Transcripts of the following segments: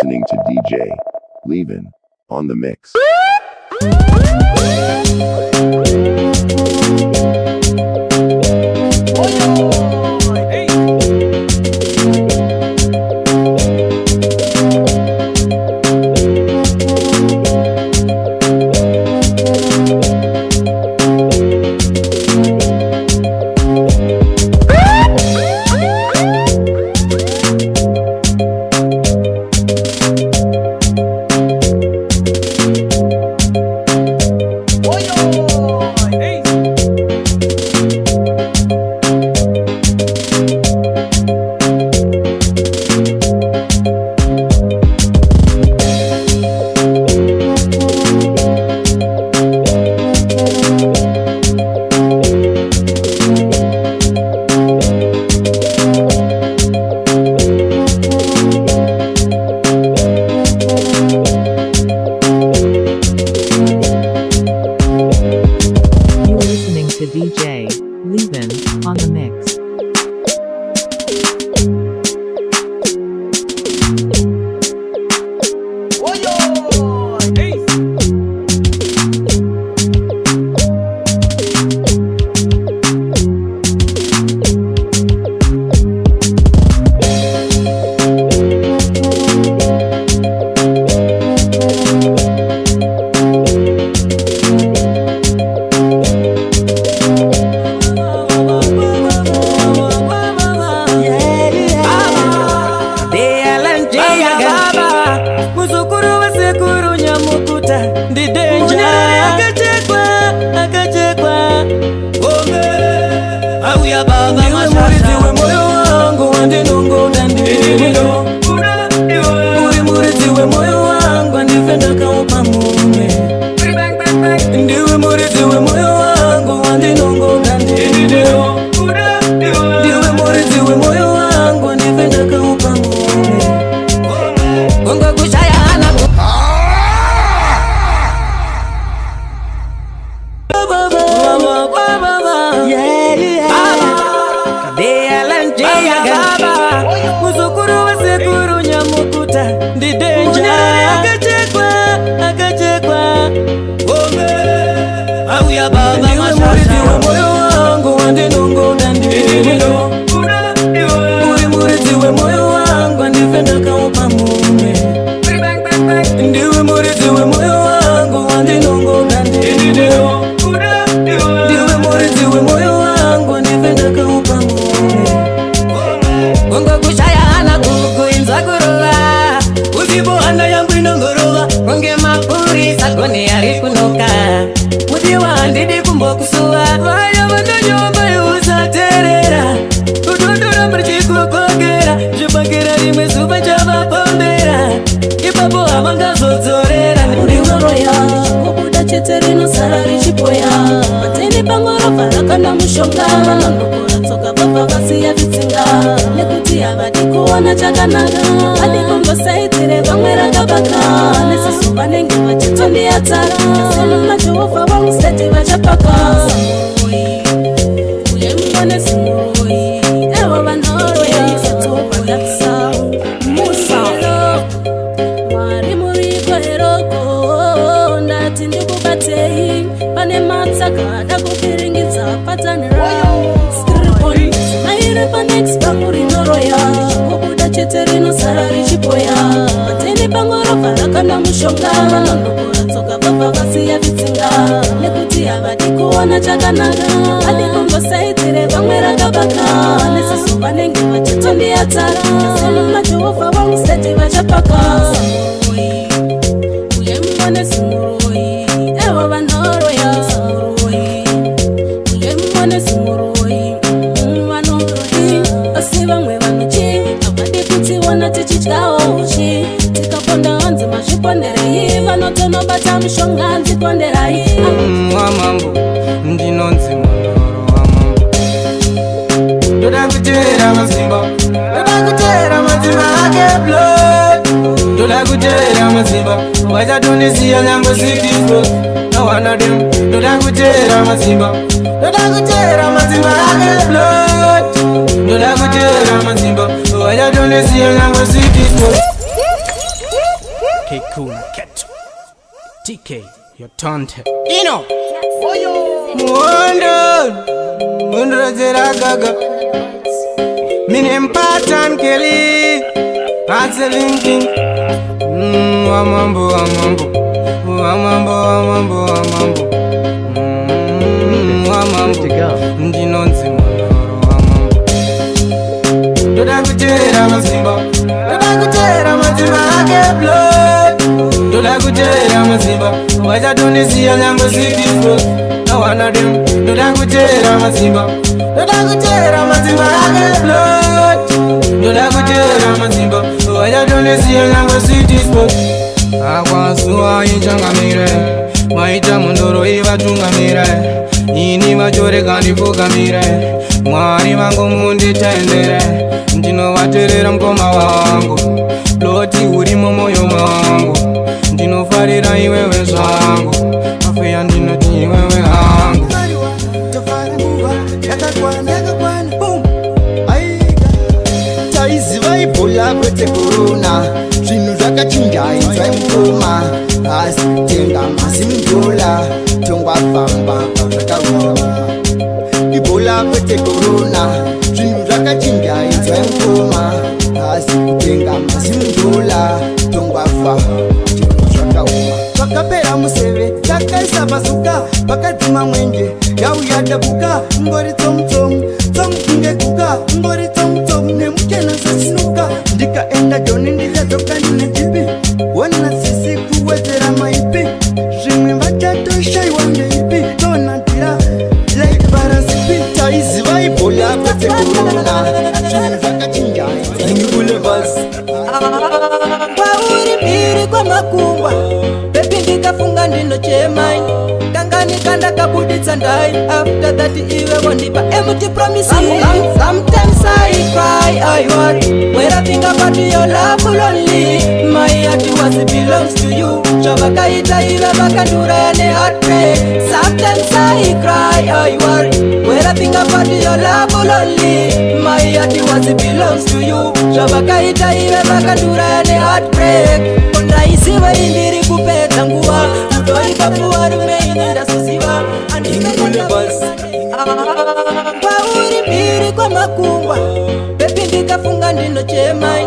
listening to DJ Levin on the mix. Miły mury, zły mój mishonga vanongoratsoka vabva vasiya vitsinga nekuti havadi kuona chakanaka vadi kumbosaitire vamwe rakabaka nesisu vanenge vachitondiyatsara sinu majehovha vamusati vachapaka vanondokuratsoka vabva vasiya vitsinga nekuti havadi kuona chakanaka hadi kumbosaidzi revamwe rakavaka nesizo vanenge vachitondiyatsara seno majehovha vamusati vachapaka mishonga nzikonderai wamambo ndinonzi munoro wamambo ndoda kuteera mazimba ndoda kuteera mazimba ake blo ndoda kuteera mazimba wachatondisiya nyange sikizo awana dem ndoda kuteera mazimba ndoda kuteera mazimba ake blo ndoda kuteera mazimba wachatondisiya nyange sikizo kekuna keto tk yotonte ino muhondo undrozeragaga minempatan keli aselinkin mm, amambo amambo mm, amambo amambo amambo mm, ndinonzi munoro wamambo ndoda kuteera mazimba ndoda kuteera mazimba ake blo ndoda kuteera mazimba wachatonisiya nyange sipiso awana dem ndoda kuteera mazimba ndoda kuteera mazimba yake blo ndoda kuteera mazimba wachatonisiya nyange sitiso akwasuwa ichangamire maita mundoro ivatungamire ini vachoreka ndipugamire mwari vangu munditendere ndinovaterera mukoma wangu doti uri mumoyo mangu ndinofarira iwewe zvangu afe yandinoti iwewe hangu taizivaibhoya kwete korona zvinhu zvakachinja inzai mukoma asi tenga masi mudola tongwafamba zvakaa ibhola kwete korona zvinhu zvakachinja inzai mukoma asi kutenga masi mudola tongwafamba vakauma vakapera museve takaisa masuka vakatima mwenje yauya dabuka ngori tsomutsomu tsomu kunge guka ngori tsomutsomu nemuchena zvasinuka ndikaenda joni ndichadzoka ndine mhiri kwamakungwa pepindikafunga ndinochema ndakabuditsa ndai after that iwe wandipa emuti promisisometimes i cry i wor where i think about your love lonely my heart was belongs to you zvavakaita ive vakanduraya nehatre sometimes i cry i wor where i think about your love lonely my heart was belongs to you zvavakaita ive vakanduraya nehatbreak ndaisiwei ndiri kupedza nguva ndikafunga ndinochemai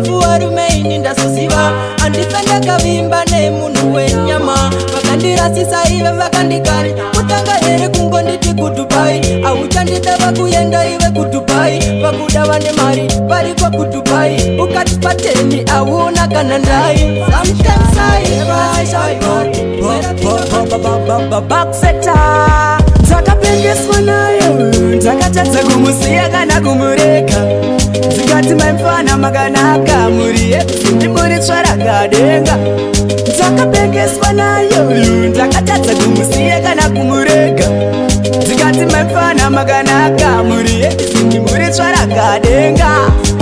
mbavu warumeini ndasoziva handisa ndakavimba nemunhu wenyama vakandirasisa ive vakandikari kutanga here kungonditi kudhubai hauchandidava kuenda ive kudhubai vakuda vane mari variko kudhubai ukati pateni hauna kana ndai ndakatadza kumusiya kana kumureka ukati maimfana makanaka muri yeimbonetsvaragadenga ndakapengeswa nayo ndakatadza kumusiye kana kumurega ndikati maimfana makanaka muri yeimbonetsvaragadenga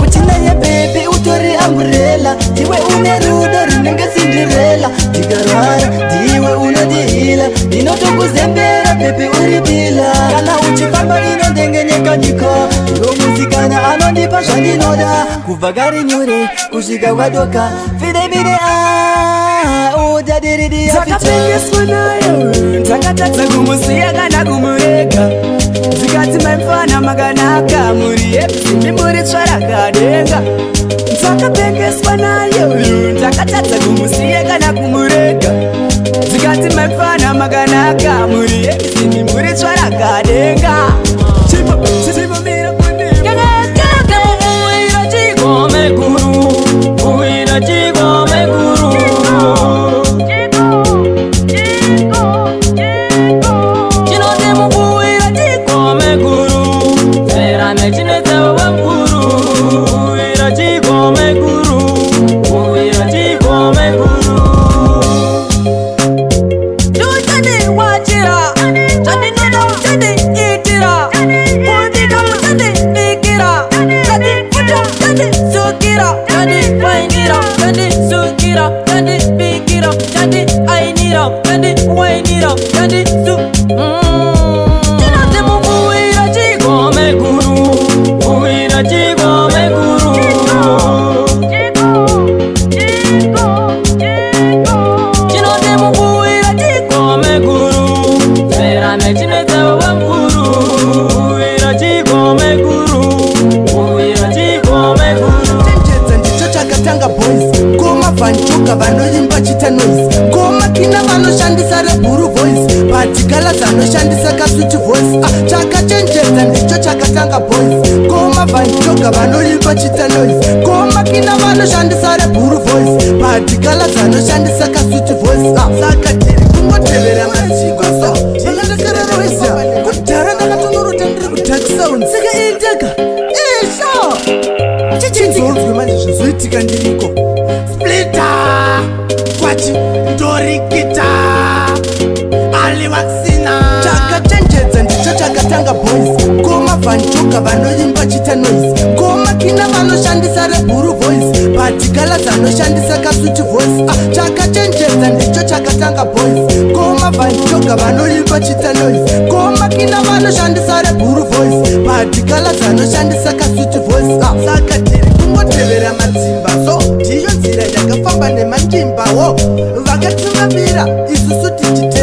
uchinaye bebi utori amburela iwe une rudo rinenge sindirela ndikarwara ndiwe unodihila inotokuzembera bebi uri bila kana uchifamba kuva gari nyure kusvika kwadoka fidemire udadiridiakapengeswa ah, oh, nayo takatadza kumusiya kana kumurega zikati maimfana makanaka muri yepfimbi muri tsvarakadenga takapengeswa nayo takatadza kumusiya kana kumurega zikati maimfana makanaka muri yepfimbi muri tsvarakadenga vanotanga boys koma vanjoka vanoimba chitanois koma kina vanoshandisa rebhuru voice patigala dzanoshandisa kasuti voice ah, chakachenjedza ndicho chakatanga boys koma vanjoka vanoimba chitanois koma kina vanoshandisa rebhuru voice patigala dzanoshandisa kasuti voice ah, saka tiri kungotevera matsimba so ndiyo nzira yakafamba nemanjimbawo vakatimamira isusu tichite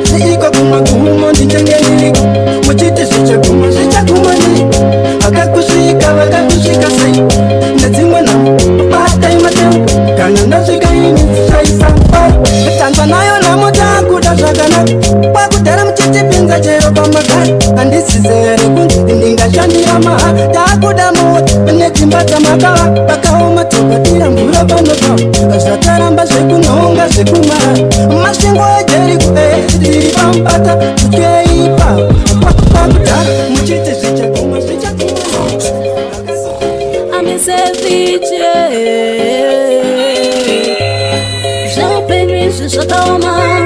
zvichaguma zvichaguma nei vakakusvika vakakusvika sei ndedzimwe nao batai mateu kana ndasvika ini zvichaisa kwaro tanzva nayo namo takuda zvakanaka kwakudhara muchitipinza chero pamagari handisizere kunzi ndingashandira maha takuda mota nedzimba dzamakava vakaoma tobatira mvura pano pao zvataramba zvekunonga zvekumara masvingo ejeriko ee eh, tiri pamupata tukeipao idzie Żaden więcej, że to ma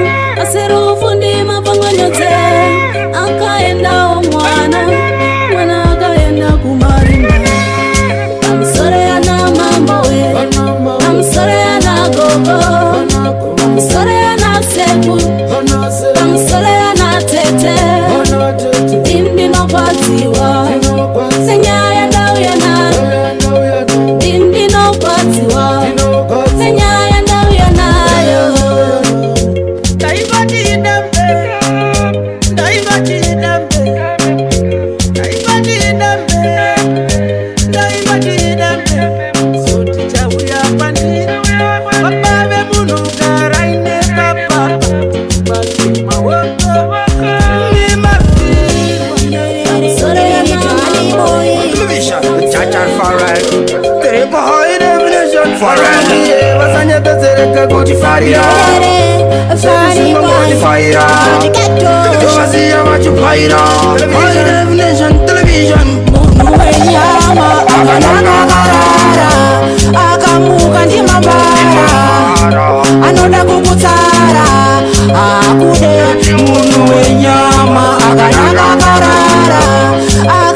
Fazia macho paira Television, television Mundo em ama A banana garara A camuca de mamara A nona cucutara A cude Mundo em ama A banana garara A camuca de mamara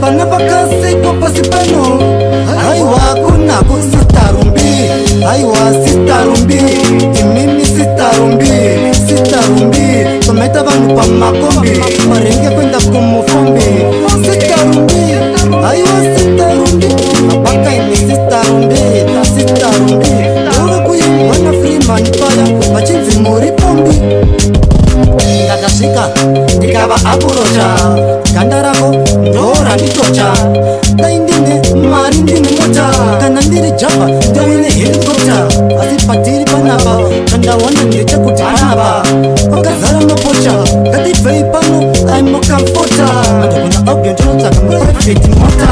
vana vakaseko pasi pano haiwa kunako sitarumbi haiwa sitarumbi imini sitarumbi sitarumbi vamaita vanhu pamakombi marenge kuenda kumufumbi sitarumbi haiwa sitarumbi mabaka imi sitarumbi sitarumbi tauva kuyemuvana freeman paya vachinzi muri pombi ndikasvika ndikava apurocha ganda rako ndoranditocha dai ndine mari ndinemota kana ndiri jamba ndoine helikopta asi patiri panapa chandawana ndechekuti anapa wakazara mapocha ngatibvei pano aimokafota madokona abio ndinotsvaka mupraiveti mota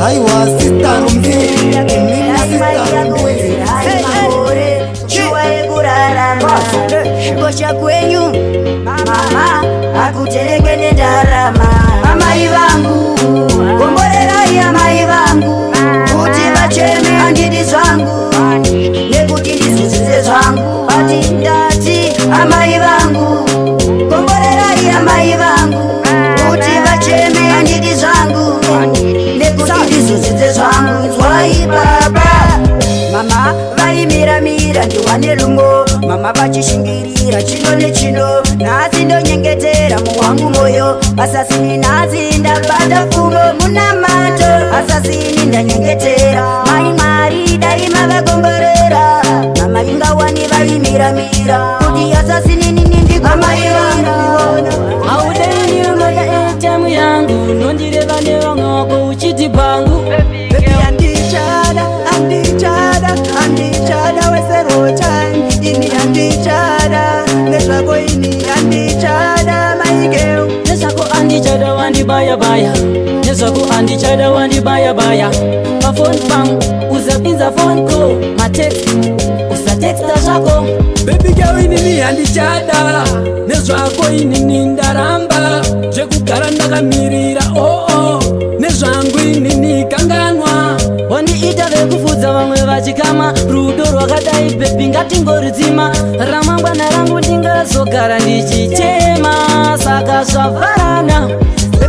haiwa sitarumbi imimisitarumbi Bye. Bye kukosha kwenyu mama akutereke nendarama amai vangu komborerai amai vangu kuti vacheme handidi zvangu nekuti ndisizize zvangu vatindaa mavachishingirira chino nechino nhasi ndonyengetera muwangu mwoyo asasini nhasi ndabata fumo muna mato asasini ndanyengetera mai mwari dai mavakomborera mamaingawani vaimiramira kuti asasini nini ndikomaivanga audeniomaa etamu yangu nondireva nevamwe wako uchiti bangu ini and each ini and each other, andichada wandibayabaya. Let's andichada wandibayabaya. pafoni other, one the buyer buyer. Let's go and each other, one uzapinza phone call. My text, usatexta zako. Baby girl, ini ni and each other. Let's go ini ni ndaramba. Jekugara ndakamirira, oh Nezvangu ini nikanganwa. Wandiita vekufudza vamwe vachikama ndingatingoridzima ramangwana rangu ndingazogara ndichichema saka zvavharana oh,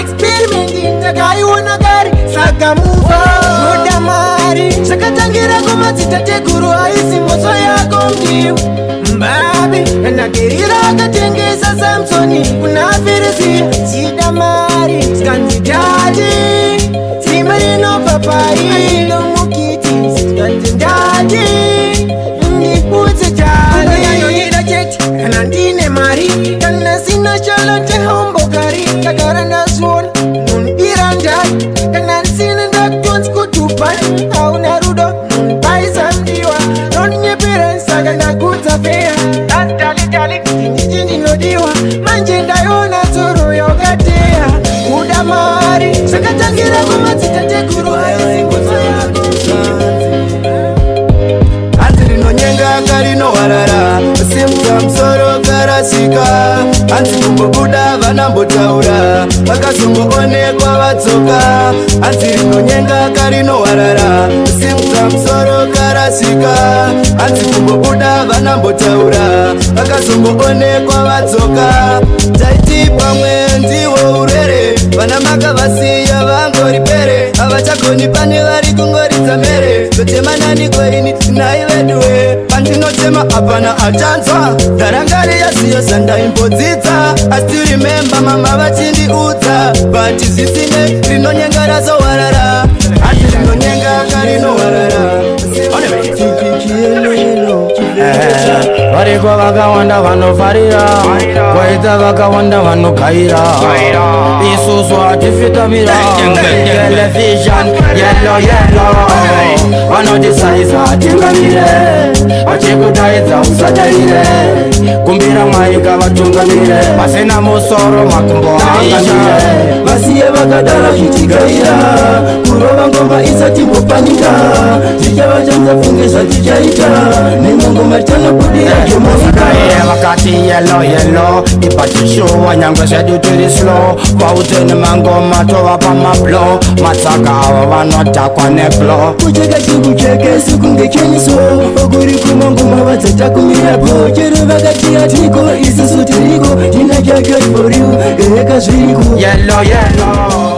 Experimenting the guy on a car, Sagamu, Rodamari, Sakatangira madzitateguru aisi mhosva yako ndiwe mbabi nagerira akatengesa samsoni kuna firisia zida mari skanzidati simba rinobva paiindomukiti skanzidati ndibudze chaayoyida chete kana ndine mari kana sina charlote homboka kaka nakuta pea ndinodiwa manje ndayona tsoro yokatea kuda mari sakatangira kumadzita tekuru rinoharara simuka musoro karasika hanzi kumbobuda vanambotaura vakazongoonekwa vatsoka hanzi rinonyenga karinoharara simuka musoro karasika hanzi kumbobuda vanambotaura vakazongoonekwa vadzoka taiti pamwe ndiwo urere vana maka vasiya vangori pere havachagoni pane vari kungoridza mere totema naniko ini nai veduwe pandinotema hapana achanzwa dharangari yaziyo zandaimbodzidza astirimemba mama vachindiudza bhati zvisine rinonyenga razowarara hazi rinonyenga karinowarara Eh, variko vakawanda vanofarira kwaita vakawanda vanokaira isusu hatifitamira vanotisaiza hatingamire vachikudaidza usatarire kumbira mwaika vatungamire vasina musoro makumbo vasiye vakadara zvitigaira kurova ngoma isatimbopanika makati yelo yelo ipatishuwa nyangwe zvedu tiri slow kwaudzeni mangoma tovapa mablo matsaka avo vanotakwa neblo kucheka tikuchekesi kunge chenyiso okuri kumangoma vadzata kumirapo chero vakatiatiko isusu tiriko tinachakeforiu ehekazviriko yelo yelo